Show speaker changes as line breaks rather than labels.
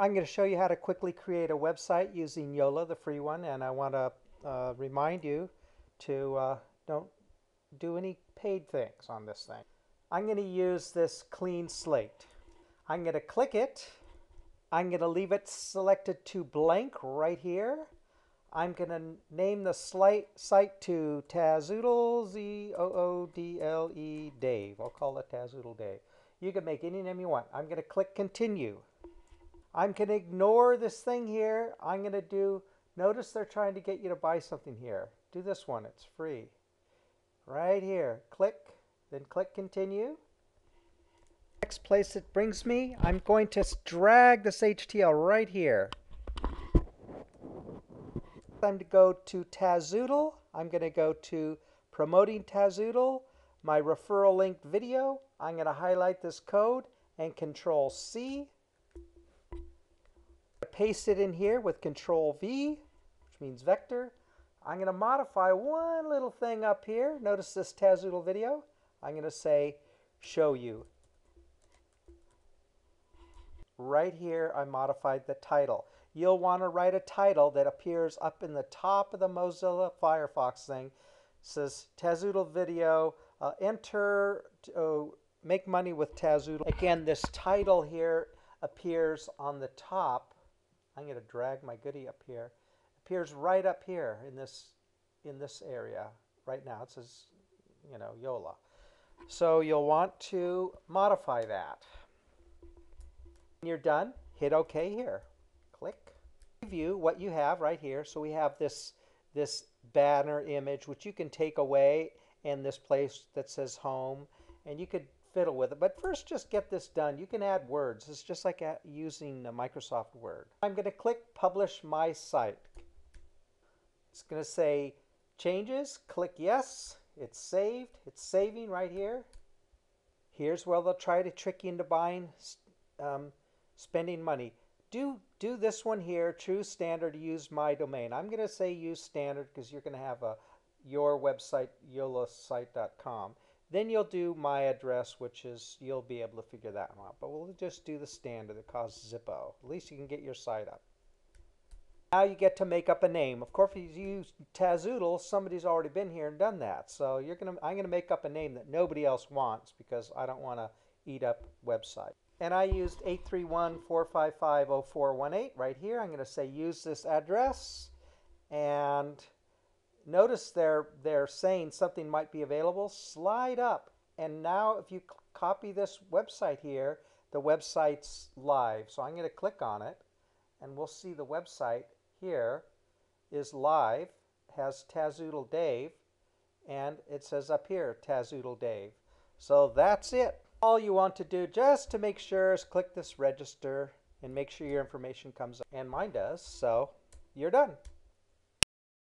I'm going to show you how to quickly create a website using Yola, the free one, and I want to uh, remind you to uh, don't do any paid things on this thing. I'm going to use this clean slate. I'm going to click it. I'm going to leave it selected to blank right here. I'm going to name the site to Tazoodle, Z-O-O-D-L-E, Dave. I'll call it Tazoodle Dave. You can make any name you want. I'm going to click continue. I'm going to ignore this thing here. I'm going to do, notice they're trying to get you to buy something here. Do this one, it's free. Right here, click, then click continue. Next place it brings me, I'm going to drag this HTML right here. I'm to go to Tazoodle. I'm going to go to promoting Tazoodle, my referral link video. I'm going to highlight this code and control C paste it in here with control V, which means vector. I'm going to modify one little thing up here. Notice this Tazoodle video. I'm going to say show you. Right here, I modified the title. You'll want to write a title that appears up in the top of the Mozilla Firefox thing. It says Tazoodle video, uh, enter, to, uh, make money with Tazoodle. Again, this title here appears on the top I'm going to drag my goodie up here. Appears right up here in this in this area right now. It says, you know, Yola. So you'll want to modify that. When you're done, hit OK here. Click. View what you have right here. So we have this this banner image which you can take away and this place that says home and you could fiddle with it. But first, just get this done. You can add words. It's just like uh, using uh, Microsoft Word. I'm going to click Publish My Site. It's going to say Changes. Click Yes. It's saved. It's saving right here. Here's where they'll try to trick you into buying, um, spending money. Do, do this one here, True Standard, use my domain. I'm going to say use standard because you're going to have a your website, yolasite.com. Then you'll do my address, which is, you'll be able to figure that one out. But we'll just do the standard that calls Zippo. At least you can get your site up. Now you get to make up a name. Of course, if you use Tazoodle, somebody's already been here and done that. So you're gonna, I'm going to make up a name that nobody else wants because I don't want to eat up website. And I used 831-455-0418 right here. I'm going to say use this address and notice they're, they're saying something might be available, slide up. And now if you copy this website here, the website's live. So I'm going to click on it and we'll see the website here is live, has Tazoodle Dave, and it says up here, Tazoodle Dave. So that's it. All you want to do just to make sure is click this register and make sure your information comes up. And mine does, so you're done.